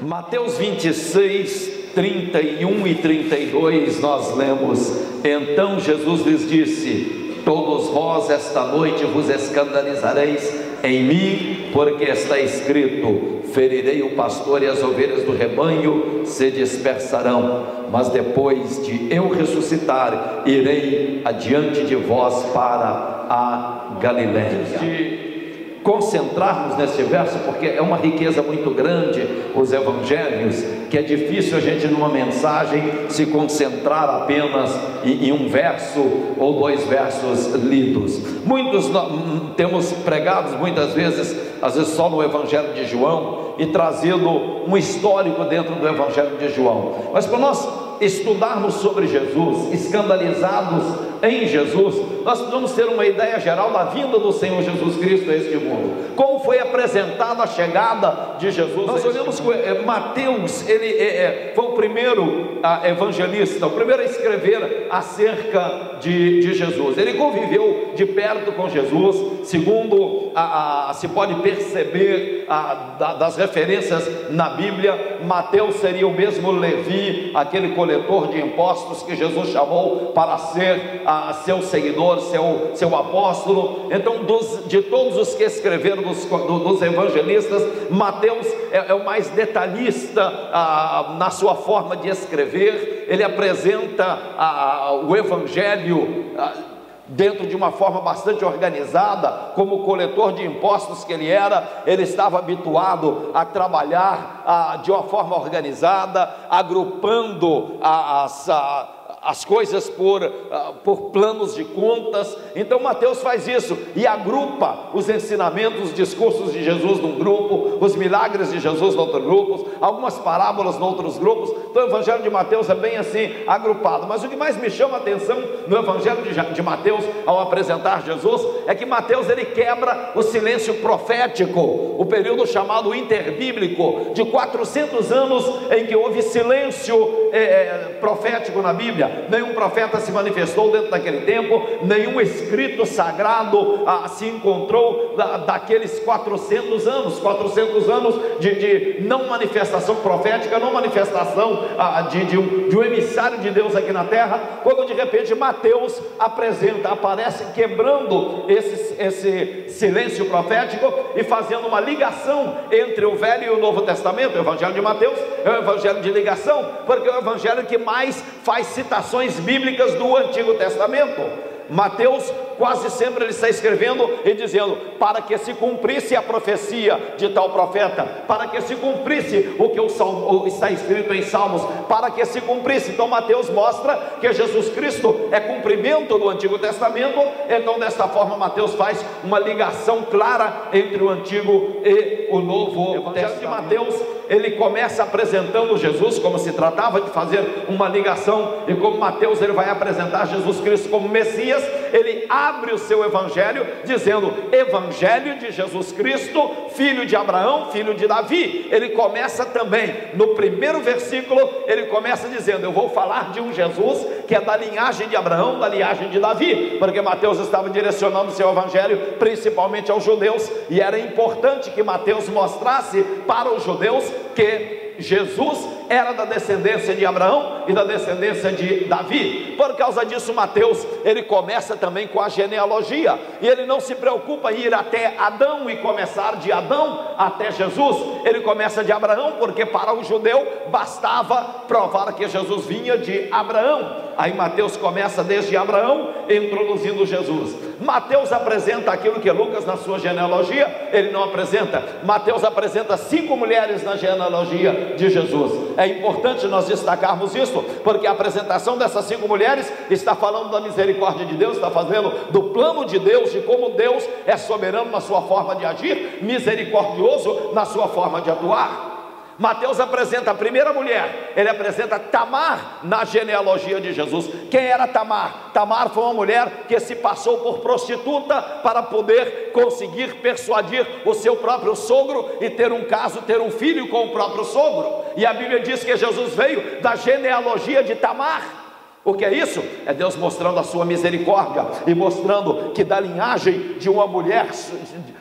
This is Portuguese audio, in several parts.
Mateus 26, 31 e 32, nós lemos: Então Jesus lhes disse: Todos vós esta noite vos escandalizareis em mim, porque está escrito: Ferirei o pastor e as ovelhas do rebanho se dispersarão, mas depois de eu ressuscitar, irei adiante de vós para a Galiléia concentrarmos nesse verso, porque é uma riqueza muito grande os evangelhos, que é difícil a gente numa mensagem se concentrar apenas em, em um verso ou dois versos lidos. Muitos temos pregados muitas vezes, às vezes só no evangelho de João e trazendo um histórico dentro do evangelho de João. Mas para nós estudarmos sobre Jesus, escandalizados em Jesus, nós precisamos ter uma ideia geral da vinda do Senhor Jesus Cristo a este mundo. Como foi apresentada a chegada de Jesus? Nós olhamos que eh, Mateus, ele é, é, foi o primeiro evangelista, o primeiro a escrever acerca de, de Jesus. Ele conviveu de perto com Jesus, segundo a, a, se pode perceber da, das referências na Bíblia. Mateus seria o mesmo Levi, aquele coletor de impostos que Jesus chamou para ser a, seu seguidor, seu, seu apóstolo. Então, dos, de todos os que escreveram, dos, dos evangelistas, Mateus é, é, o mais detalhista a, na sua forma de escrever. Ele apresenta a, o evangelho dentro de uma forma bastante organizada, como coletor de impostos que ele era, ele estava habituado a trabalhar de uma forma organizada, agrupando as, as coisas por, uh, por planos de contas. Então Mateus faz isso e agrupa os ensinamentos, os discursos de Jesus num grupo, os milagres de Jesus no outro grupo, algumas parábolas em outros grupos. Então o Evangelho de Mateus é bem assim agrupado. Mas o que mais me chama a atenção no Evangelho de, de Mateus ao apresentar Jesus é que Mateus ele quebra o silêncio profético, o período chamado interbíblico de 400 anos em que houve silêncio é, profético na Bíblia nenhum profeta se manifestou dentro daquele tempo, nenhum escrito sagrado ah, se encontrou da, daqueles 400 anos 400 anos de, de, não manifestação profética, não manifestação ah, de, de, um, de um emissário de Deus aqui na terra, quando de repente Mateus apresenta, aparece quebrando esse, esse silêncio profético e fazendo uma ligação entre o Velho e o Novo Testamento. O Evangelho de Mateus é o Evangelho de ligação, porque é o Evangelho que mais faz citação citações bíblicas do Antigo Testamento. Mateus quase sempre ele está escrevendo e dizendo: para que se cumprisse a profecia de tal profeta, para que se cumprisse o que o Salmo, está escrito em Salmos, para que se cumprisse. Então, Mateus mostra que Jesus Cristo é cumprimento do Antigo Testamento. Então, desta forma, Mateus faz uma ligação clara entre o Antigo e o Novo Evangelho Testamento. de Mateus ele começa apresentando Jesus como se tratava de fazer uma ligação e como Mateus ele vai apresentar Jesus Cristo como Messias, ele abre abre o seu evangelho dizendo: Evangelho de Jesus Cristo, filho de Abraão, filho de Davi. Ele começa também no primeiro versículo, ele começa dizendo: Eu vou falar de um Jesus que é da linhagem de Abraão, da linhagem de Davi, porque Mateus estava direcionando o seu evangelho principalmente aos judeus, e era importante que Mateus mostrasse para os judeus que Jesus era da descendência de Abraão e da descendência de Davi. Por causa disso, Mateus, ele começa também com a genealogia, e ele não se preocupa em ir até Adão e começar de Adão até Jesus. Ele começa de Abraão, porque para o judeu bastava provar que Jesus vinha de Abraão. Aí Mateus começa desde Abraão, introduzindo Jesus. Mateus apresenta aquilo que Lucas, na sua genealogia, ele não apresenta. Mateus apresenta cinco mulheres na genealogia de Jesus. É importante nós destacarmos isso, porque a apresentação dessas cinco mulheres está falando da misericórdia de Deus, está fazendo do plano de Deus, de como Deus é soberano na sua forma de agir, misericordioso na sua forma de atuar. Mateus apresenta a primeira mulher, ele apresenta Tamar na genealogia de Jesus. Quem era Tamar? Tamar foi uma mulher que se passou por prostituta para poder conseguir persuadir o seu próprio sogro e ter um caso, ter um filho com o próprio sogro. E a Bíblia diz que Jesus veio da genealogia de Tamar. O que é isso? É Deus mostrando a sua misericórdia e mostrando que da linhagem de uma mulher,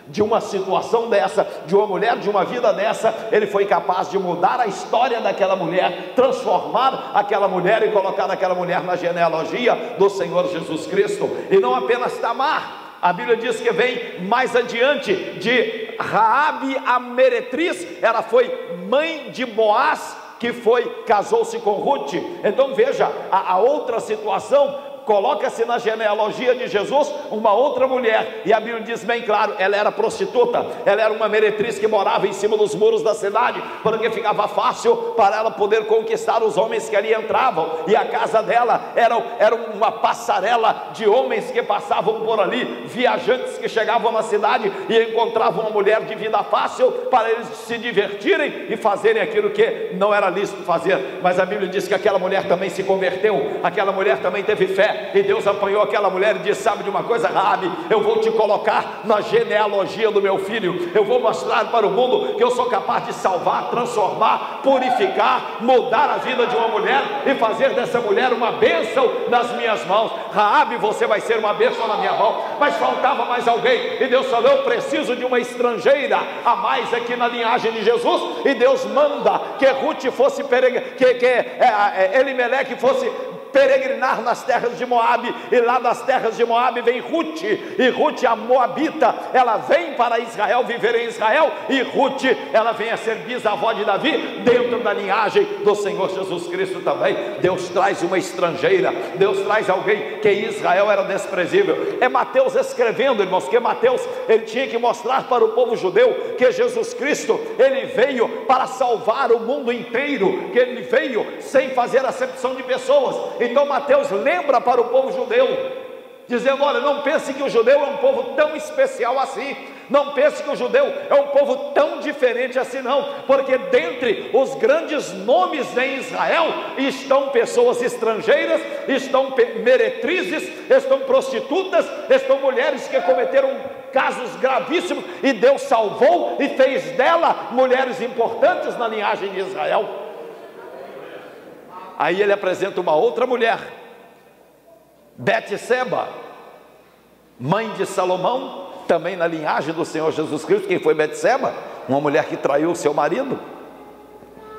de uma situação dessa, de uma mulher, de uma vida dessa, ele foi capaz de mudar a história daquela mulher, transformar aquela mulher e colocar aquela mulher na genealogia do Senhor Jesus Cristo. E não apenas Tamar, a Bíblia diz que vem mais adiante de Raabe a meretriz, ela foi mãe de Boaz que foi, casou-se com Ruth. Então veja, a, a outra situação coloca-se na genealogia de Jesus uma outra mulher, e a Bíblia diz bem claro: ela era prostituta, ela era uma meretriz que morava em cima dos muros da cidade, porque ficava fácil para ela poder conquistar os homens que ali entravam, e a casa dela era, era uma passarela de homens que passavam por ali, viajantes que chegavam na cidade e encontravam uma mulher de vida fácil para eles se divertirem e fazerem aquilo que não era lícito fazer, mas a Bíblia diz que aquela mulher também se converteu, aquela mulher também teve fé, e Deus apanhou aquela mulher e disse: Sabe de uma coisa, Rabi, eu vou te colocar na genealogia do meu filho, eu vou mostrar para o mundo que eu sou capaz de salvar, transformar, purificar, mudar a vida de uma mulher e fazer dessa mulher uma bênção nas minhas mãos. Raabe, você vai ser uma bênção na minha mão. Mas faltava mais alguém, e Deus falou: Eu preciso de uma estrangeira a mais aqui na linhagem de Jesus. E Deus manda que Ruth fosse peregrina, que, que é, é, fosse peregrinar nas terras de Moabe, e lá das terras de Moabe vem Ruth, e Ruth a Moabita, ela vem para Israel viver em Israel, e Ruth, ela vem a ser bisavó de Davi, dentro da linhagem do Senhor Jesus Cristo também. Deus traz uma estrangeira, Deus traz alguém que em Israel era desprezível. É Mateus escrevendo, irmãos, que Mateus ele tinha que mostrar para o povo judeu que Jesus Cristo, ele veio para salvar o mundo inteiro, que ele veio sem fazer acepção de pessoas, então Mateus lembra para o povo judeu, dizendo: Olha, não pense que o judeu é um povo tão especial assim, não pense que o judeu é um povo tão diferente assim, não, porque dentre os grandes nomes em Israel estão pessoas estrangeiras, estão meretrizes, estão prostitutas, estão mulheres que cometeram casos gravíssimos. E Deus salvou e fez dela mulheres importantes na linhagem de Israel. Aí ele apresenta uma outra mulher, Betseba, mãe de Salomão, também na linhagem do Senhor Jesus Cristo. Quem foi Betseba? Uma mulher que traiu seu marido.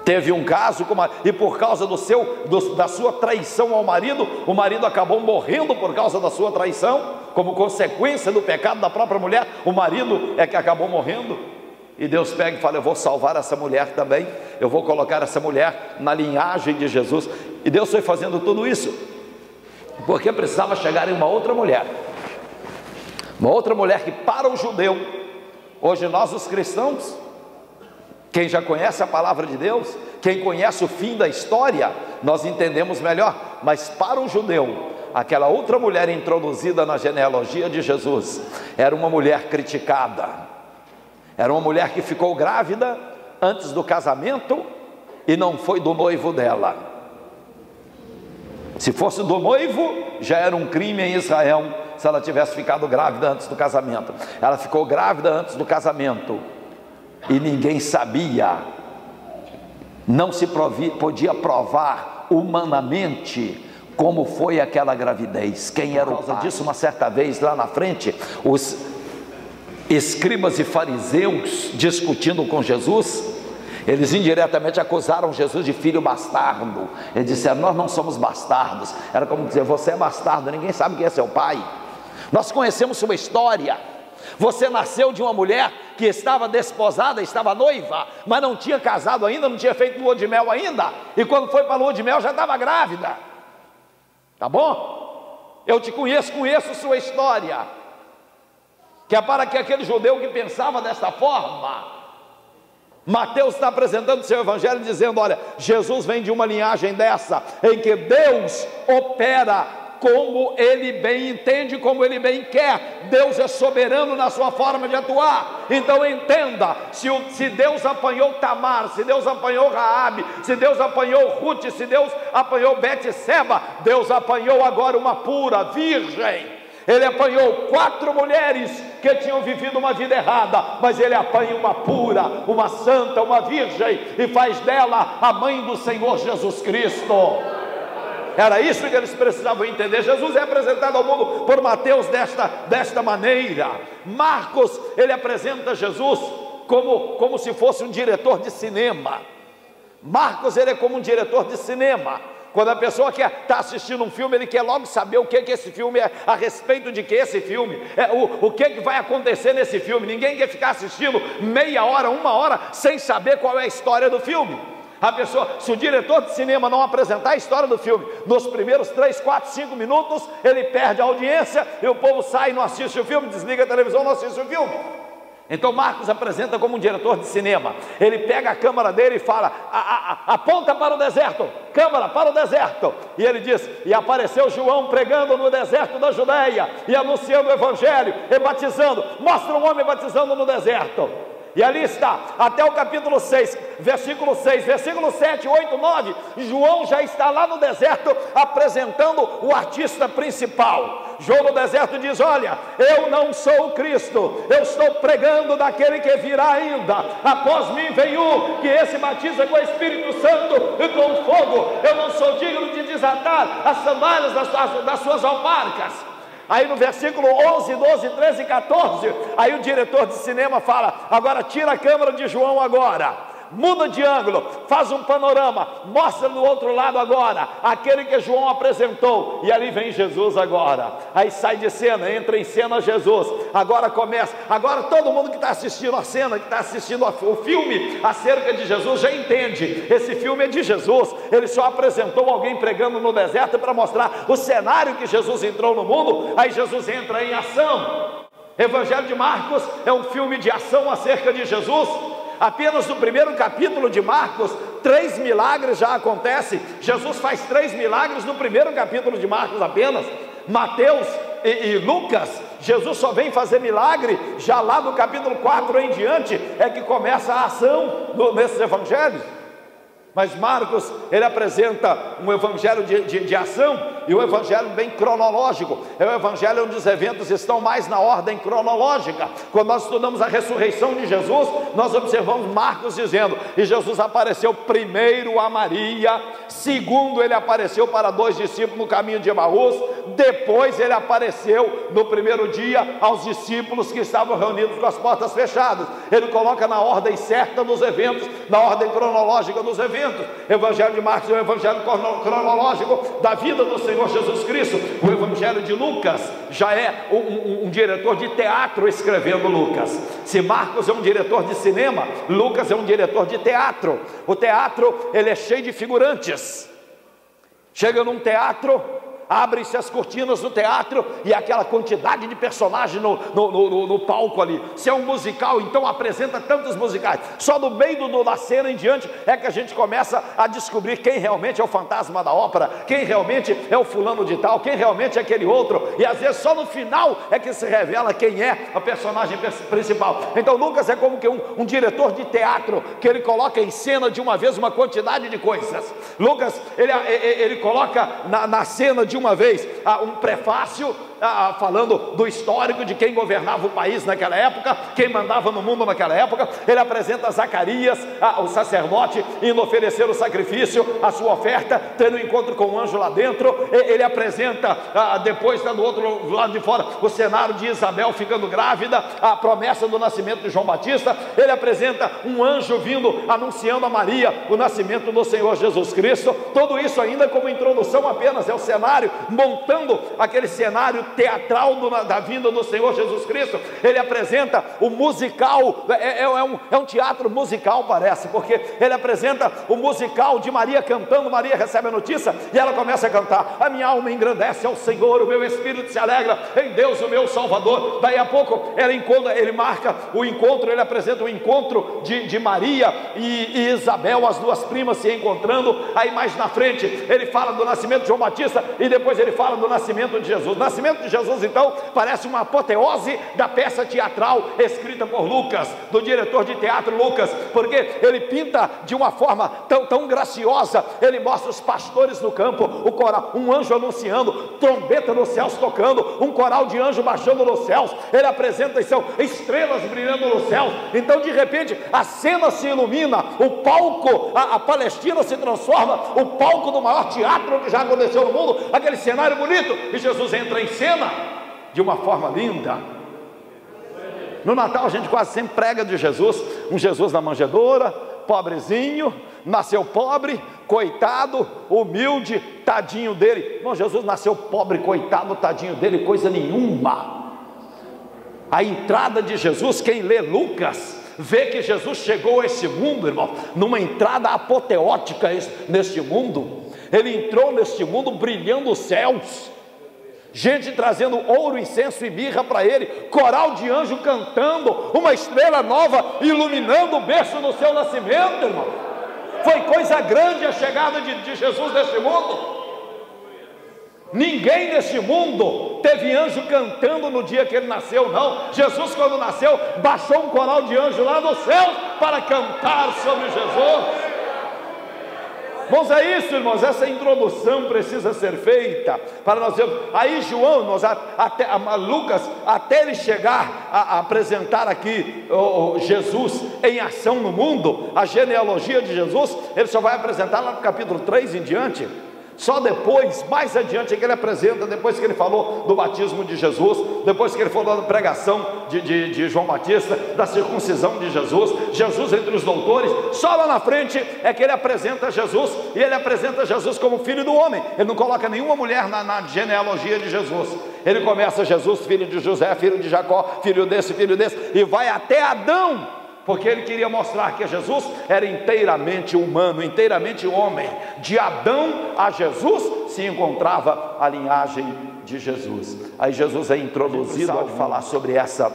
Teve um caso uma, e por causa do seu, do, da sua traição ao marido, o marido acabou morrendo por causa da sua traição, como consequência do pecado da própria mulher. O marido é que acabou morrendo. E Deus pega e fala: Eu vou salvar essa mulher também, eu vou colocar essa mulher na linhagem de Jesus. E Deus foi fazendo tudo isso, porque precisava chegar em uma outra mulher, uma outra mulher que para o judeu, hoje nós os cristãos, quem já conhece a palavra de Deus, quem conhece o fim da história, nós entendemos melhor, mas para o judeu, aquela outra mulher introduzida na genealogia de Jesus, era uma mulher criticada era uma mulher que ficou grávida antes do casamento e não foi do noivo dela. Se fosse do noivo, já era um crime em Israel se ela tivesse ficado grávida antes do casamento. Ela ficou grávida antes do casamento e ninguém sabia, não se podia provar humanamente como foi aquela gravidez, quem era o causa disso, uma certa vez lá na frente, os escribas e fariseus discutindo com Jesus, eles indiretamente acusaram Jesus de filho bastardo. Eles disseram: Nós não somos bastardos. Era como dizer: Você é bastardo, ninguém sabe quem é seu pai. Nós conhecemos sua história. Você nasceu de uma mulher que estava desposada, estava noiva, mas não tinha casado ainda, não tinha feito lua de mel ainda. E quando foi para lua de mel já estava grávida. Tá bom? Eu te conheço, conheço sua história que é para que aquele judeu que pensava dessa forma, Mateus está apresentando seu evangelho dizendo: olha, Jesus vem de uma linhagem dessa, em que Deus opera como ele bem entende, como ele bem quer. Deus é soberano na sua forma de atuar. Então entenda: se, o, se Deus apanhou Tamar, se Deus apanhou Raabe, se Deus apanhou Ruth, se Deus apanhou Betseba, Deus apanhou agora uma pura virgem ele apanhou quatro mulheres que tinham vivido uma vida errada, mas ele apanha uma pura, uma santa, uma virgem e faz dela a mãe do Senhor Jesus Cristo. Era isso que eles precisavam entender. Jesus é apresentado ao mundo por Mateus desta, desta maneira. Marcos, ele apresenta Jesus como, como se fosse um diretor de cinema. Marcos, ele é como um diretor de cinema. Quando a pessoa quer está assistindo um filme, ele quer logo saber o que, que esse filme é, a respeito de que esse filme, é, o, o que, que vai acontecer nesse filme. Ninguém quer ficar assistindo meia hora, uma hora, sem saber qual é a história do filme. A pessoa, se o diretor de cinema não apresentar a história do filme nos primeiros 3, 4, 5 minutos, ele perde a audiência e o povo sai e não assiste o filme, desliga a televisão, não assiste o filme. Então Marcos apresenta como um diretor de cinema. Ele pega a câmera dele e fala: a, a, aponta para o deserto, câmera para o deserto. E ele diz: E apareceu João pregando no deserto da Judéia e anunciando o evangelho e batizando. Mostra um homem batizando no deserto. E ali está, até o capítulo 6, versículo 6, versículo 7, 8, 9. João já está lá no deserto apresentando o artista principal. João no deserto diz: Olha, eu não sou o Cristo, eu estou pregando daquele que virá ainda. Após mim vem um que esse batiza com o Espírito Santo e com fogo. Eu não sou digno de desatar as sandálias das das suas alparcas. Aí no versículo 11, 12, 13 e 14, aí o diretor de cinema fala: agora tira a câmera de João agora muda de ângulo, faz um panorama, mostra do outro lado agora, aquele que João apresentou, e ali vem Jesus agora. Aí sai de cena, entra em cena Jesus. Agora começa, agora todo mundo que está assistindo a cena, que está assistindo o filme acerca de Jesus, já entende. Esse filme é de Jesus, ele só apresentou alguém pregando no deserto para mostrar o cenário que Jesus entrou no mundo, aí Jesus entra em ação. Evangelho de Marcos é um filme de ação acerca de Jesus, apenas no primeiro capítulo de Marcos, três milagres já acontecem. Jesus faz três milagres no primeiro capítulo de Marcos apenas. Mateus e, e, Lucas, Jesus só vem fazer milagre já lá no capítulo 4 em diante, é que começa a ação no, nesses evangelhos. Mas Marcos, ele apresenta um evangelho de, de, de, ação e um evangelho bem cronológico. É o evangelho onde os eventos estão mais na ordem cronológica. Quando nós estudamos a ressurreição de Jesus, nós observamos Marcos dizendo: E Jesus apareceu primeiro a Maria, segundo ele apareceu para dois discípulos no caminho de Emaús, depois ele apareceu no primeiro dia aos discípulos que estavam reunidos com as portas fechadas. Ele coloca na ordem certa dos eventos, na ordem cronológica dos eventos. Evangelho de Marcos é um evangelho cronológico da vida do Senhor Jesus Cristo. O Evangelho de Lucas já é um, um, um diretor de teatro escrevendo Lucas. Se Marcos é um diretor de cinema, Lucas é um diretor de teatro. O teatro ele é cheio de figurantes. Chega num teatro, abrem-se as cortinas do teatro e aquela quantidade de personagens no, no, no, no, palco ali. Se é um musical, então apresenta tantos musicais. Só do meio do, da cena em diante é que a gente começa a descobrir quem realmente é o fantasma da ópera, quem realmente é o fulano de tal, quem realmente é aquele outro. E às vezes só no final é que se revela quem é a personagem principal. Então Lucas é como que um, um diretor de teatro que ele coloca em cena de uma vez uma quantidade de coisas. Lucas ele, ele coloca na, na cena de uma vez um prefácio ah, falando do histórico de quem governava o país naquela época, quem mandava no mundo naquela época. Ele apresenta Zacarias, ah, o sacerdote, indo oferecer o sacrifício, a sua oferta, tendo um encontro com um anjo lá dentro. Ele apresenta, ah, depois, está do outro lado de fora, o cenário de Isabel ficando grávida, a promessa do nascimento de João Batista. Ele apresenta um anjo vindo anunciando a Maria o nascimento do Senhor Jesus Cristo. Tudo isso ainda como introdução apenas, é o cenário, montando aquele cenário teatral do, da vinda do Senhor Jesus Cristo, ele apresenta o musical, é, é, é, um, é um teatro musical, parece, porque ele apresenta o musical de Maria cantando, Maria recebe a notícia e ela começa a cantar: A minha alma engrandece ao Senhor, o meu espírito se alegra em Deus, o meu Salvador. Daí a pouco ela encontra, ele marca o encontro, ele apresenta o encontro de, de Maria e, e Isabel, as duas primas se encontrando. Aí mais na frente ele fala do nascimento de João Batista e depois ele fala do nascimento de Jesus. Nascimento nascimento de Jesus, então, parece uma apoteose da peça teatral escrita por Lucas, do diretor de teatro Lucas, porque ele pinta de uma forma tão, tão graciosa, ele mostra os pastores no campo, o coral, um anjo anunciando, trombeta nos céus tocando, um coral de anjo baixando nos céus, ele apresenta então estrelas brilhando nos céus, então de repente a cena se ilumina, o palco, a, a Palestina se transforma, o palco do maior teatro que já aconteceu no mundo, aquele cenário bonito, e Jesus entra em cena de uma forma linda. No Natal a gente quase sempre prega de Jesus, um Jesus na manjedoura, pobrezinho, nasceu pobre, coitado, humilde, tadinho dele. Irmão, Jesus nasceu pobre, coitado, tadinho dele, coisa nenhuma. A entrada de Jesus, quem lê Lucas, vê que Jesus chegou a esse mundo, irmão, numa entrada apoteótica neste mundo. Ele entrou neste mundo brilhando os céus. Gente trazendo ouro, incenso e mirra para ele, coral de anjo cantando, uma estrela nova iluminando o berço do seu nascimento, irmão. Foi coisa grande a chegada de, de Jesus neste mundo. Ninguém neste mundo teve anjo cantando no dia que ele nasceu, não. Jesus, quando nasceu, baixou um coral de anjo lá no céu para cantar sobre Jesus. Irmãos, é isso, irmãos, essa introdução precisa ser feita para nós vermos. Aí, João, irmãos, até, a, Lucas, até ele chegar a, a apresentar aqui Jesus em ação no mundo, a genealogia de Jesus, ele só vai apresentar lá no capítulo 3 em diante. Só depois, mais adiante, é que ele apresenta, depois que ele falou do batismo de Jesus, depois que ele falou da pregação de, de, de, João Batista, da circuncisão de Jesus, Jesus entre os doutores, só lá na frente é que ele apresenta Jesus, e ele apresenta Jesus como filho do homem, ele não coloca nenhuma mulher na, na genealogia de Jesus, ele começa Jesus, filho de José, filho de Jacó, filho desse, filho desse, e vai até Adão, porque ele queria mostrar que Jesus era inteiramente humano, inteiramente homem. De Adão a Jesus se encontrava a linhagem de Jesus. Aí Jesus é introduzido a falar sobre essa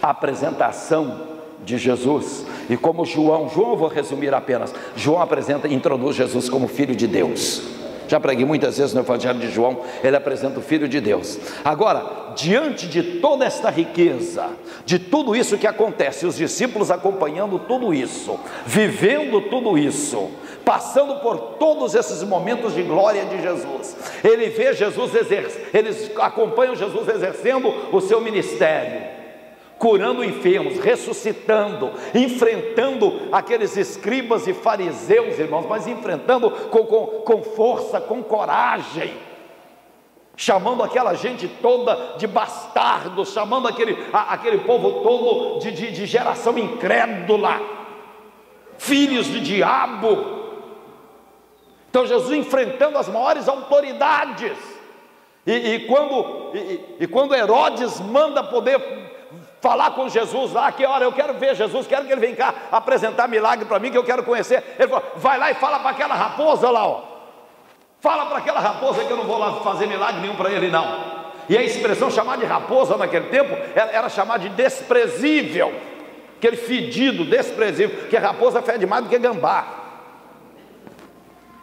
apresentação de Jesus. E como João, João vou resumir apenas. João apresenta introduz Jesus como filho de Deus. Já preguei muitas vezes no Evangelho de João, ele apresenta o Filho de Deus. Agora, diante de toda esta riqueza, de tudo isso que acontece, os discípulos acompanhando tudo isso, vivendo tudo isso, passando por todos esses momentos de glória de Jesus, ele vê Jesus exercer, eles acompanham Jesus exercendo o seu ministério curando enfermos, ressuscitando, enfrentando aqueles escribas e fariseus, irmãos, mas enfrentando com, com, com força, com coragem, chamando aquela gente toda de bastardos, chamando aquele, a, aquele povo todo de, de, de geração incrédula, filhos de diabo. Então Jesus enfrentando as maiores autoridades. E, e quando, e, e, quando Herodes manda poder falar com Jesus lá, que hora eu quero ver Jesus, quero que ele venha cá apresentar milagre para mim, que eu quero conhecer. Ele falou: vai lá e fala para aquela raposa lá, ó. Fala para aquela raposa que eu não vou lá fazer milagre nenhum para ele, não. E a expressão chamada de raposa naquele tempo era chamada de desprezível, aquele fedido, desprezível, que a raposa fede mais do que gambá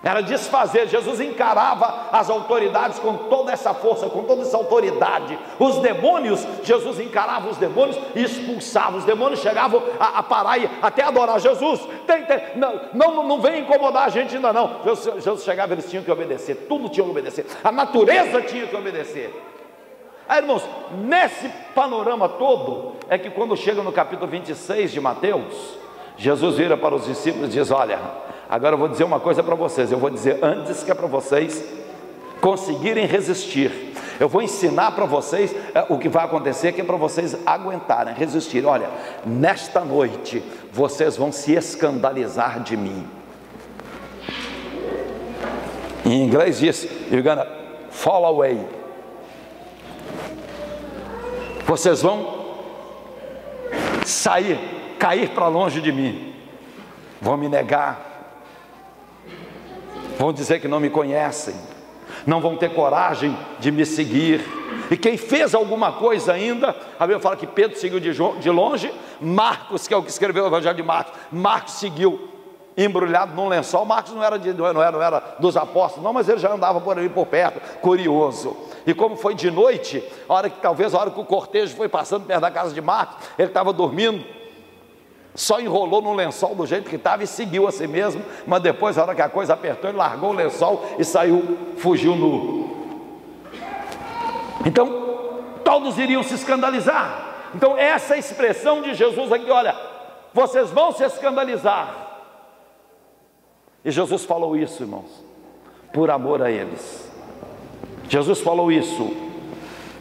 era desfazer. Jesus encarava as autoridades com toda essa força, com toda essa autoridade. Os demônios, Jesus encarava os demônios e expulsava. Os demônios chegavam a, a parar e até adorar Jesus. Tem, tem, não, não, não vem incomodar a gente ainda não. Jesus, Jesus chegava, eles tinham que obedecer, tudo tinha que obedecer, a natureza tinha que obedecer. Aí, irmãos, nesse panorama todo, é que quando chega no capítulo 26 de Mateus, Jesus vira para os discípulos e diz: Olha, Agora eu vou dizer uma coisa para vocês, eu vou dizer antes que é para vocês conseguirem resistir. Eu vou ensinar para vocês é, o que vai acontecer, que é para vocês aguentarem, resistir. Olha, nesta noite vocês vão se escandalizar de mim. Em inglês diz, you're gonna fall away. Vocês vão sair, cair para longe de mim. Vão me negar, vão dizer que não me conhecem, não vão ter coragem de me seguir. E quem fez alguma coisa ainda, a Bíblia fala que Pedro seguiu de longe, Marcos, que é o que escreveu o Evangelho de Marcos, Marcos seguiu embrulhado num lençol. Marcos não era, de, não, era, não era dos apóstolos, não, mas ele já andava por ali por perto, curioso. E como foi de noite, a hora que talvez a hora que o cortejo foi passando perto da casa de Marcos, ele estava dormindo, só enrolou no lençol do jeito que estava e seguiu a si mesmo, mas depois, a hora que a coisa apertou, ele largou o lençol e saiu, fugiu nu. Então, todos iriam se escandalizar. Então, essa expressão de Jesus aqui, olha, vocês vão se escandalizar. E Jesus falou isso, irmãos, por amor a eles. Jesus falou isso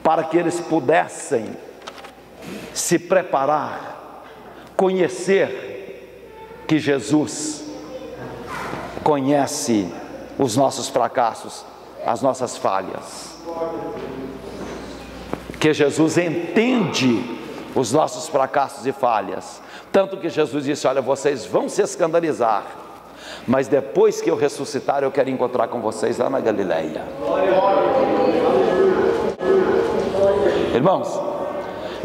para que eles pudessem se preparar, conhecer que Jesus conhece os nossos fracassos, as nossas falhas. Que Jesus entende os nossos fracassos e falhas. Tanto que Jesus disse: Olha, vocês vão se escandalizar, mas depois que eu ressuscitar, eu quero encontrar com vocês lá na Galileia. Irmãos,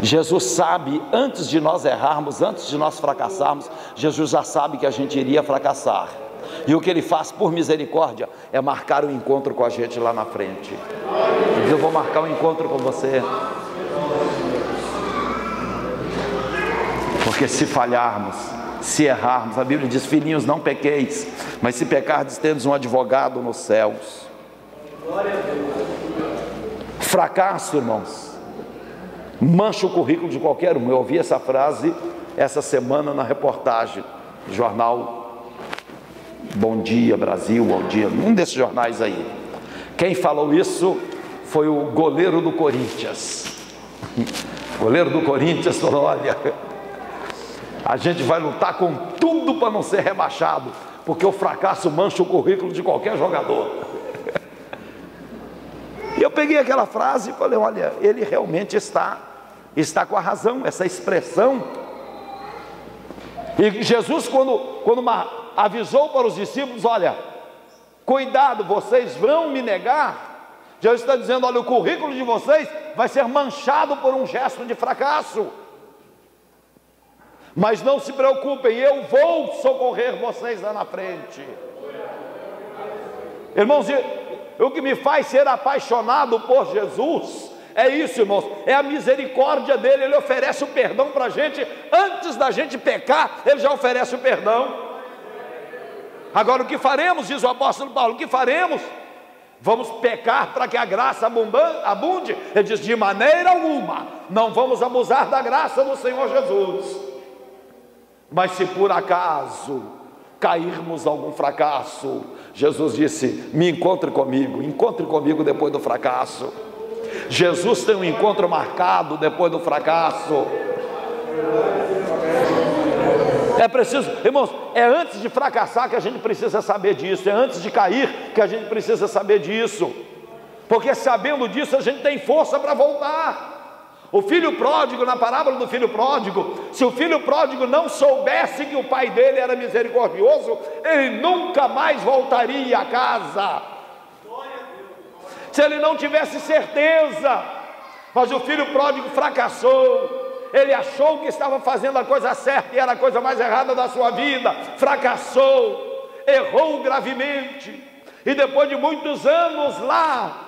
Jesus sabe, antes de nós errarmos, antes de nós fracassarmos, Jesus já sabe que a gente iria fracassar. E o que ele faz por misericórdia é marcar um encontro com a gente lá na frente. Eu vou marcar um encontro com você. Porque se falharmos, se errarmos, a Bíblia diz: Filhinhos, não pequeis, mas se pecardes, tendes um advogado nos céus. Fracasso, irmãos, mancha o currículo de qualquer um. Eu ouvi essa frase essa semana na reportagem do jornal Bom Dia Brasil, Bom Dia, um desses jornais aí. Quem falou isso foi o goleiro do Corinthians. O goleiro do Corinthians falou: olha, a gente vai lutar com tudo para não ser rebaixado, porque o fracasso mancha o currículo de qualquer jogador. E eu peguei aquela frase e falei: olha, ele realmente está, está com a razão, essa expressão. E Jesus, quando, quando avisou para os discípulos: olha, cuidado, vocês vão me negar. Jesus está dizendo: olha, o currículo de vocês vai ser manchado por um gesto de fracasso. Mas não se preocupem, eu vou socorrer vocês lá na frente. Irmãos, o que me faz ser apaixonado por Jesus é isso, irmãos, é a misericórdia dele. Ele oferece o perdão para a gente, antes da gente pecar, ele já oferece o perdão. Agora, o que faremos, diz o apóstolo Paulo, o que faremos? Vamos pecar para que a graça abunde? Ele diz: de maneira alguma, não vamos abusar da graça do Senhor Jesus. Mas se por acaso cairmos algum fracasso, Jesus disse: Me encontre comigo, encontre comigo depois do fracasso. Jesus tem um encontro marcado depois do fracasso. É preciso, irmãos, é antes de fracassar que a gente precisa saber disso, é antes de cair que a gente precisa saber disso, porque sabendo disso a gente tem força para voltar. O filho pródigo, na parábola do filho pródigo, se o filho pródigo não soubesse que o pai dele era misericordioso, ele nunca mais voltaria a casa. Se ele não tivesse certeza, mas o filho pródigo fracassou, ele achou que estava fazendo a coisa certa e era a coisa mais errada da sua vida, fracassou, errou gravemente, e depois de muitos anos lá,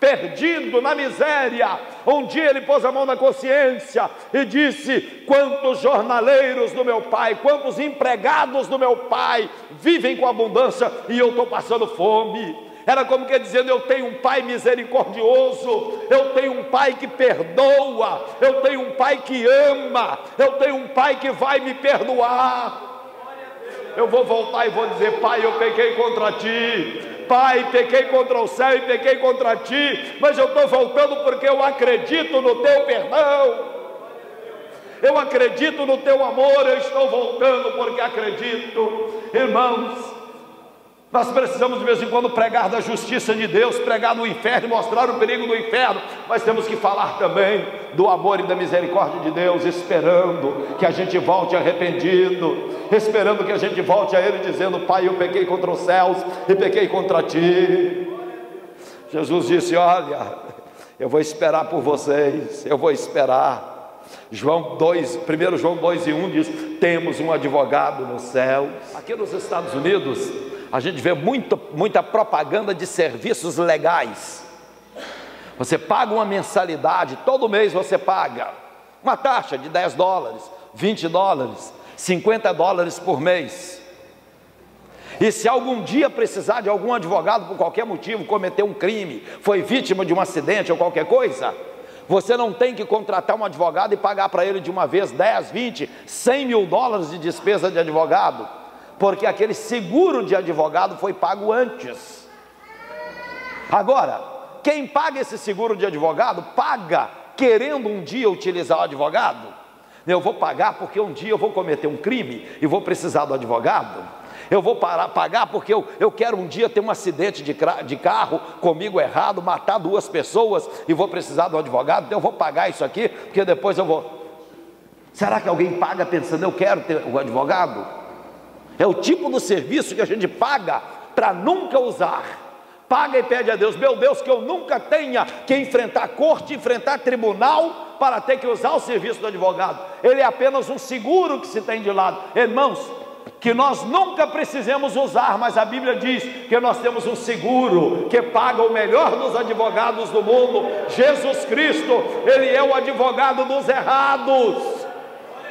perdido na miséria. Um dia ele pôs a mão na consciência e disse: Quantos jornaleiros do meu pai, quantos empregados do meu pai vivem com abundância e eu estou passando fome. Era como que dizendo: Eu tenho um pai misericordioso, eu tenho um pai que perdoa, eu tenho um pai que ama, eu tenho um pai que vai me perdoar. Eu vou voltar e vou dizer: Pai, eu pequei contra ti, Pai, pequei contra o céu e pequei contra ti, mas eu estou voltando porque eu acredito no teu perdão. Eu acredito no teu amor, eu estou voltando porque acredito. Irmãos, nós precisamos de vez em quando pregar da justiça de Deus, pregar do inferno, mostrar o perigo do inferno, mas temos que falar também do amor e da misericórdia de Deus, esperando que a gente volte arrependido, esperando que a gente volte a Ele dizendo: Pai, eu pequei contra os céus e pequei contra ti. Jesus disse: Olha, eu vou esperar por vocês, eu vou esperar. João 2, 1 João 2 e 1 diz: Temos um advogado no céu. Aqui nos Estados Unidos, a gente vê muita, muita propaganda de serviços legais. Você paga uma mensalidade, todo mês você paga uma taxa de 10 dólares, 20 dólares, 50 dólares por mês. E se algum dia precisar de algum advogado por qualquer motivo, cometeu um crime, foi vítima de um acidente ou qualquer coisa, você não tem que contratar um advogado e pagar para ele de uma vez 10, 20, 100 mil dólares de despesa de advogado, porque aquele seguro de advogado foi pago antes. Agora, quem paga esse seguro de advogado, paga querendo um dia utilizar o advogado. Eu vou pagar porque um dia eu vou cometer um crime e vou precisar do advogado. Eu vou parar, pagar porque eu, eu quero um dia ter um acidente de, de carro comigo errado, matar duas pessoas e vou precisar do advogado. Então eu vou pagar isso aqui porque depois eu vou. Será que alguém paga pensando eu quero ter o advogado? É o tipo do serviço que a gente paga para nunca usar paga e pede a Deus, meu Deus, que eu nunca tenha que enfrentar corte, enfrentar tribunal para ter que usar o serviço do advogado. Ele é apenas um seguro que se tem de lado. Irmãos, que nós nunca precisemos usar, mas a Bíblia diz que nós temos um seguro que paga o melhor dos advogados do mundo, Jesus Cristo, Ele é o advogado dos errados.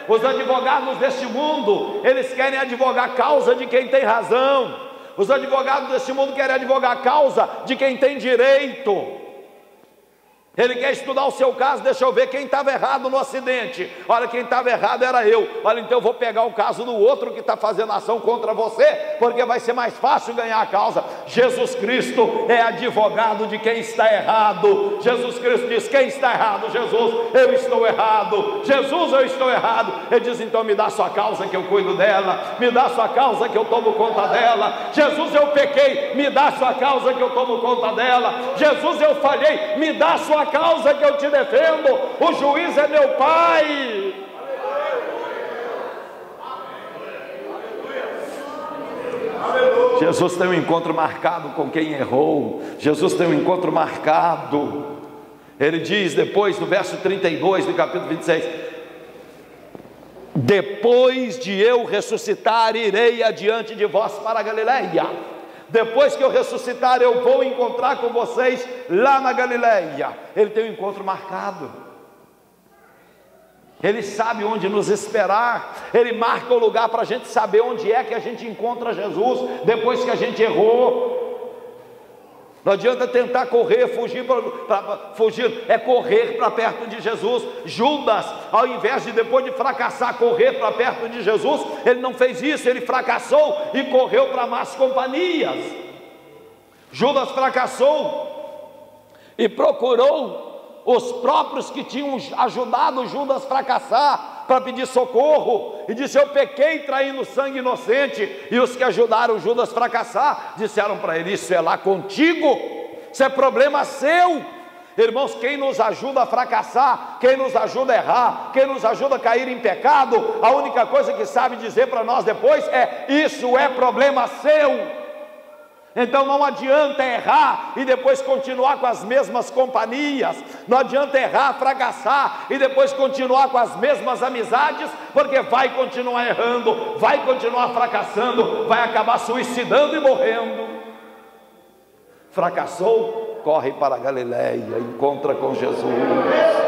Os advogados deste mundo, eles querem advogar a causa de quem tem razão. Os advogados desse mundo querem advogar a causa de quem tem direito. Ele quer estudar o seu caso, deixa eu ver quem estava errado no acidente. Olha, quem estava errado era eu. Olha, então eu vou pegar o caso do outro que está fazendo ação contra você, porque vai ser mais fácil ganhar a causa. Jesus Cristo é advogado de quem está errado. Jesus Cristo diz: quem está errado? Jesus, eu estou errado. Jesus, eu estou errado. Ele diz: então me dá sua causa que eu cuido dela, me dá sua causa que eu tomo conta dela. Jesus, eu pequei, me dá sua causa que eu tomo conta dela. Jesus, eu falhei, me dá sua causa que eu te defendo, o juiz é meu pai. Jesus tem um encontro marcado com quem errou, Jesus tem um encontro marcado. Ele diz depois, no verso 32 do capítulo 26, depois de eu ressuscitar, irei adiante de vós para a Galileia. Depois que eu ressuscitar, eu vou encontrar com vocês lá na Galileia. Ele tem um encontro marcado. Ele sabe onde nos esperar. Ele marca o lugar para a gente saber onde é que a gente encontra Jesus depois que a gente errou. Não adianta tentar correr, fugir, para fugir, é correr para perto de Jesus. Judas, ao invés de depois de fracassar, correr para perto de Jesus, ele não fez isso, ele fracassou e correu para más companhias. Judas fracassou e procurou os próprios que tinham ajudado Judas fracassar para pedir socorro e disse: Eu pequei traindo sangue inocente. E os que ajudaram Judas fracassar disseram para ele: Isso é lá contigo, isso é problema seu. Irmãos, quem nos ajuda a fracassar, quem nos ajuda a errar, quem nos ajuda a cair em pecado, a única coisa que sabe dizer para nós depois é: Isso é problema seu. Então não adianta errar e depois continuar com as mesmas companhias, não adianta errar, fracassar e depois continuar com as mesmas amizades, porque vai continuar errando, vai continuar fracassando, vai acabar suicidando e morrendo. Fracassou, corre para a Galileia, encontra com Jesus.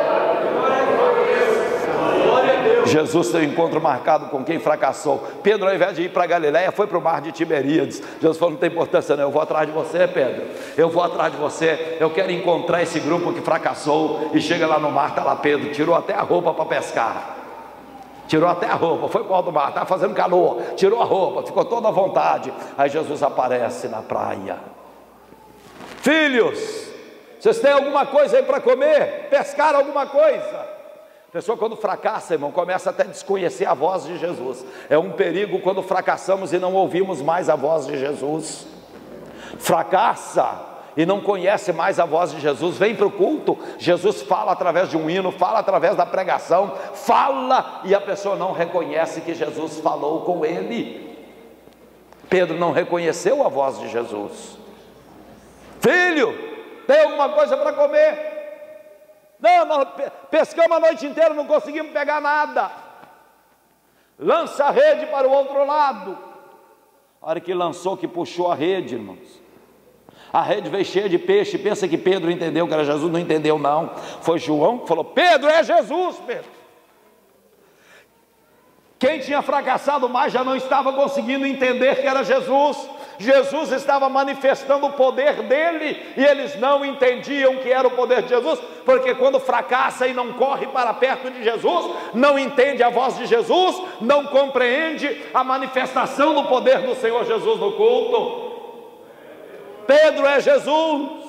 Jesus tem um encontro marcado com quem fracassou. Pedro, ao invés de ir para Galiléia, foi para o mar de Tiberíades. Jesus falou: não tem importância, não. Eu vou atrás de você, Pedro. Eu vou atrás de você. Eu quero encontrar esse grupo que fracassou. E chega lá no mar, está lá Pedro, tirou até a roupa para pescar. Tirou até a roupa, foi para o alto mar, estava fazendo calor, tirou a roupa, ficou toda à vontade. Aí Jesus aparece na praia. Filhos, vocês têm alguma coisa aí para comer? Pescaram alguma coisa? A pessoa quando fracassa, irmão, começa até a desconhecer a voz de Jesus. É um perigo quando fracassamos e não ouvimos mais a voz de Jesus. Fracassa e não conhece mais a voz de Jesus, vem para o culto, Jesus fala através de um hino, fala através da pregação, fala e a pessoa não reconhece que Jesus falou com ele. Pedro não reconheceu a voz de Jesus. Filho, tem alguma coisa para comer? Não, nós pescamos a noite inteira, não conseguimos pegar nada. Lança a rede para o outro lado. A hora que lançou, que puxou a rede, irmãos. A rede veio cheia de peixe. Pensa que Pedro entendeu que era Jesus? Não entendeu, não. Foi João que falou: Pedro, é Jesus, Pedro. Quem tinha fracassado mais já não estava conseguindo entender que era Jesus. Jesus estava manifestando o poder dele e eles não entendiam que era o poder de Jesus, porque quando fracassa e não corre para perto de Jesus, não entende a voz de Jesus, não compreende a manifestação do poder do Senhor Jesus no culto. Pedro é Jesus.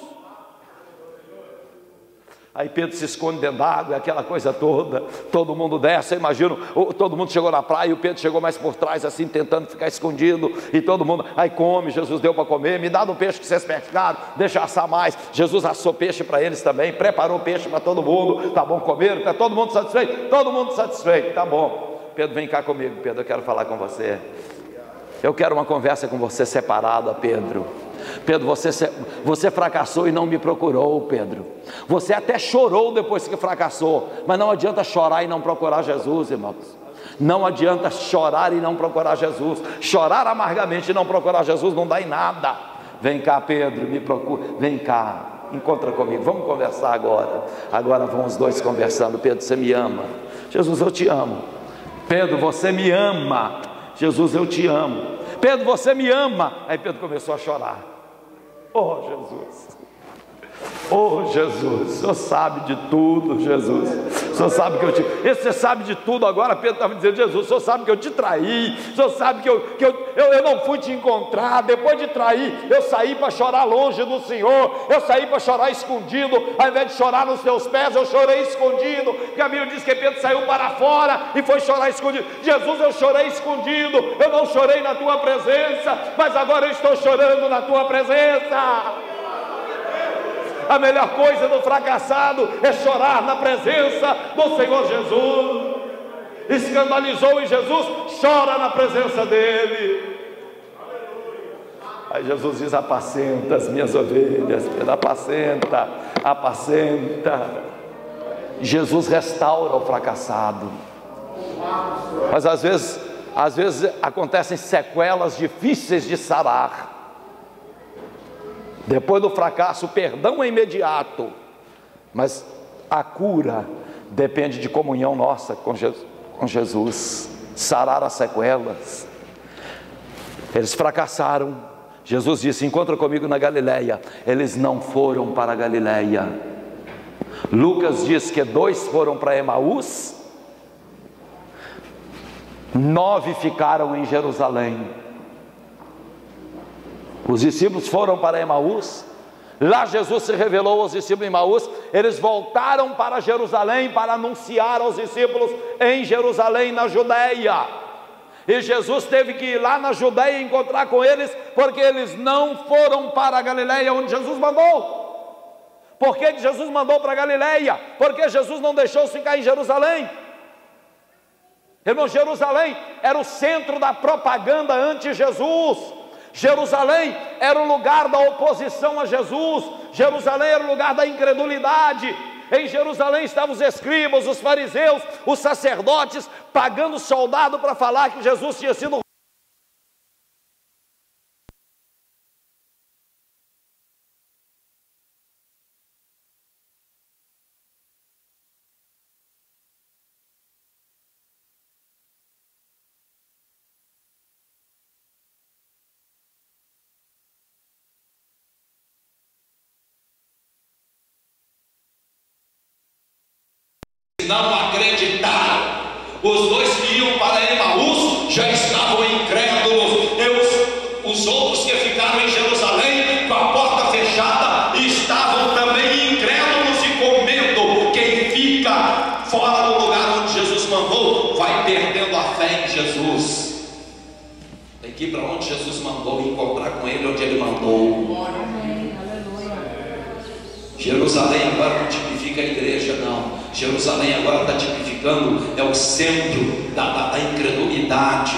Aí Pedro se esconde dentro d'água, aquela coisa toda, todo mundo desce, eu imagino, todo mundo chegou na praia o Pedro chegou mais por trás, assim, tentando ficar escondido, e todo mundo, aí come, Jesus deu para comer, me dá do peixe que vocês pescaram, deixa assar mais, Jesus assou peixe para eles também, preparou peixe para todo mundo, tá bom, comer, está todo mundo satisfeito? Todo mundo satisfeito, tá bom. Pedro, vem cá comigo, Pedro, eu quero falar com você. Eu quero uma conversa com você separada, Pedro. Pedro, você, você fracassou e não me procurou, Pedro. Você até chorou depois que fracassou, mas não adianta chorar e não procurar Jesus, irmãos. Não adianta chorar e não procurar Jesus. Chorar amargamente e não procurar Jesus não dá em nada. Vem cá, Pedro, me procura. Vem cá, encontra comigo. Vamos conversar agora. Agora vamos dois conversando. Pedro, você me ama. Jesus, eu te amo. Pedro, você me ama. Jesus, eu te amo. Pedro, você me ama. Aí Pedro começou a chorar. Oh, Jesus. Oh Jesus, o Senhor sabe de tudo, Jesus. O Senhor sabe que eu te. Você sabe de tudo agora. Pedro estava dizendo: Jesus, o Senhor sabe que eu te traí. O Senhor sabe que, eu, que eu, eu, eu não fui te encontrar. Depois de trair, eu saí para chorar longe do Senhor. Eu saí para chorar escondido. Ao invés de chorar nos teus pés, eu chorei escondido. Bíblia diz que Pedro saiu para fora e foi chorar escondido. Jesus, eu chorei escondido. Eu não chorei na tua presença, mas agora eu estou chorando na tua presença. A melhor coisa do fracassado é chorar na presença do Senhor Jesus. Escandalizou em Jesus, chora na presença dele. Aí Jesus diz: Apacenta as minhas ovelhas, apacenta, apacenta. Jesus restaura o fracassado. Mas às vezes, às vezes acontecem sequelas difíceis de sarar. Depois do fracasso, o perdão é imediato, mas a cura depende de comunhão nossa com Jesus, com Jesus. sarar as sequelas. Eles fracassaram. Jesus disse: Encontra comigo na Galileia. Eles não foram para a Galileia. Lucas diz que dois foram para Emaús, nove ficaram em Jerusalém. Os discípulos foram para Emaús, lá Jesus se revelou aos discípulos em Emaús, eles voltaram para Jerusalém para anunciar aos discípulos em Jerusalém, na Judéia. E Jesus teve que ir lá na Judéia encontrar com eles, porque eles não foram para a Galiléia onde Jesus mandou. Por que Jesus mandou para a Galiléia? Porque Jesus não deixou ficar em Jerusalém. Irmão, Jerusalém era o centro da propaganda anti-Jesus. Jerusalém era o lugar da oposição a Jesus, Jerusalém era o lugar da incredulidade. Em Jerusalém estavam os escribas, os fariseus, os sacerdotes, pagando soldado para falar que Jesus tinha sido não acreditaram. Os dois que iam para Emaús já estavam incrédulos. Os, os outros que ficaram em Jerusalém com a porta fechada estavam também incrédulos e com medo. Quem fica fora do lugar onde Jesus mandou vai perdendo a fé em Jesus. Tem que ir para onde Jesus mandou e encontrar com ele onde ele mandou. Jerusalém agora não tipifica a igreja, não. Jerusalém agora está tipificando, é o centro da, da, da incredulidade.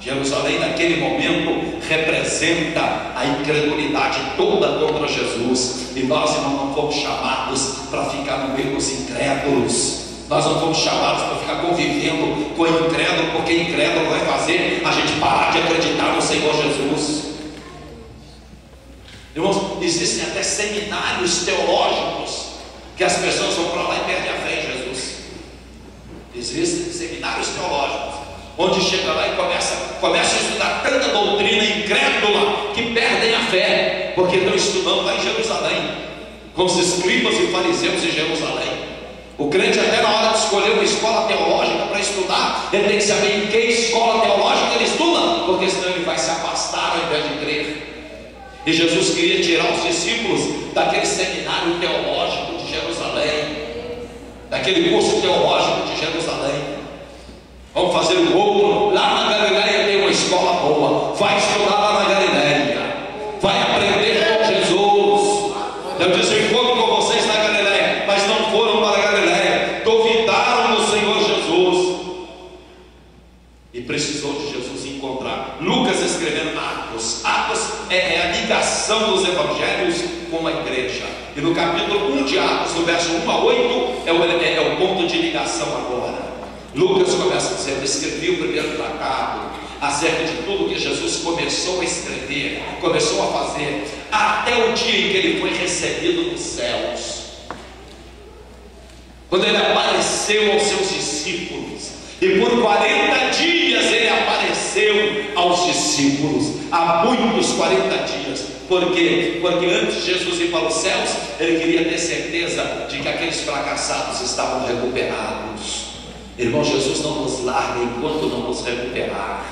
Jerusalém, naquele momento, representa a incredulidade toda contra Jesus. E nós, irmãos, não fomos chamados para ficar no meio dos incrédulos. Nós não fomos chamados para ficar convivendo com o incrédulo, porque incrédulo vai fazer a gente parar de acreditar no Senhor Jesus. Irmãos, existem até seminários teológicos que as pessoas vão para lá e perdem a fé em Jesus. Existem seminários teológicos, onde chega lá e começa, começa a estudar tanta doutrina incrédula que perdem a fé, porque estão estudando lá em Jerusalém, com os escribas e fariseus em Jerusalém. O crente, até na hora de escolher uma escola teológica para estudar, ele tem que saber em que escola teológica ele estuda, porque senão ele vai se afastar ao invés de crer. E Jesus queria tirar os discípulos daquele seminário teológico daquele curso teológico de Jerusalém. Vamos fazer um outro. Lá na Galileia tem uma escola boa. Vai estudar lá na Galileia. Vai aprender com Jesus. Eu disse encontro com vocês na Galileia, mas não foram para a Galileia. Duvidaram do Senhor Jesus. E precisou de Jesus encontrar. Lucas escrevendo Atos. Atos é, a ligação dos evangelhos com a igreja. No capítulo 1 de Atos, no verso 1 a 8, é o, é, é o ponto de ligação agora. Lucas começa dizendo: escrevi o primeiro tratado acerca de tudo que Jesus começou a escrever, começou a fazer, até o dia em que ele foi recebido nos céus. Quando ele apareceu aos seus discípulos, e por 40 dias ele apareceu aos discípulos, há muitos 40 dias. Por quê? Porque antes de Jesus ir para os céus, ele queria ter certeza de que aqueles fracassados estavam recuperados. Irmão, Jesus não nos larga enquanto não nos recuperar.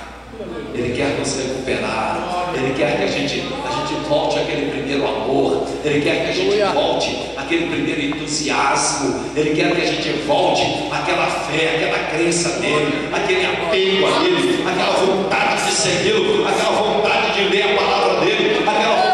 Ele quer nos recuperar. Ele quer que a gente, a gente volte àquele primeiro amor. Ele quer que a gente volte àquele primeiro entusiasmo. Ele quer que a gente volte àquela fé, àquela crença nele, aquele apego a ele, aquela vontade de segui-lo, aquela vontade de ler a palavra dele, aquela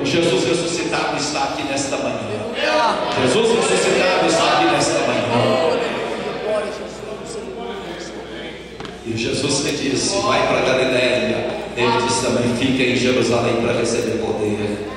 O Jesus ressuscitado está aqui nesta manhã. Jesus ressuscitado está aqui nesta manhã. E Jesus que disse: Vai para Galiléia. Ele disse também: Fica em Jerusalém para receber poder.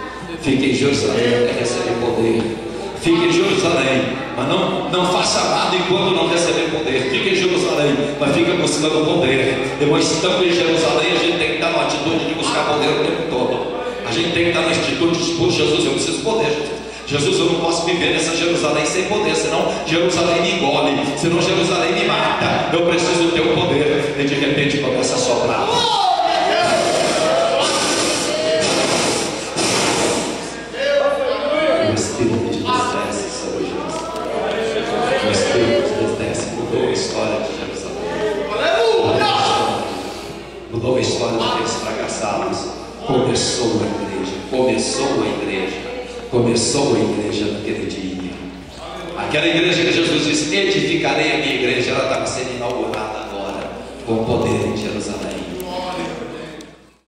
Fica em Jerusalém para receber poder. Fica em Jerusalém, mas não, não faça nada enquanto não receber poder. Fica em Jerusalém, mas fica buscando poder. Depois, estando em Jerusalém, a gente tem que estar na atitude de buscar poder o tempo todo. A gente tem que estar atitude de expor Jesus. Eu preciso poder, Jesus. Jesus, eu não posso viver nessa Jerusalém sem poder, senão Jerusalém me engole, senão Jerusalém me mata. Eu preciso do teu poder. E de repente começa a soprar. O Espírito de Deus desce sobre Jesus. O Espírito de Deus desce, mudou a história de Jerusalém. Mudou a história daqueles fracassados. Começou a igreja, começou a igreja, começou a igreja naquele dia. Aquela igreja que Jesus disse: Edificarei a minha igreja, ela estava sendo inaugurada agora, com poder em Jerusalém.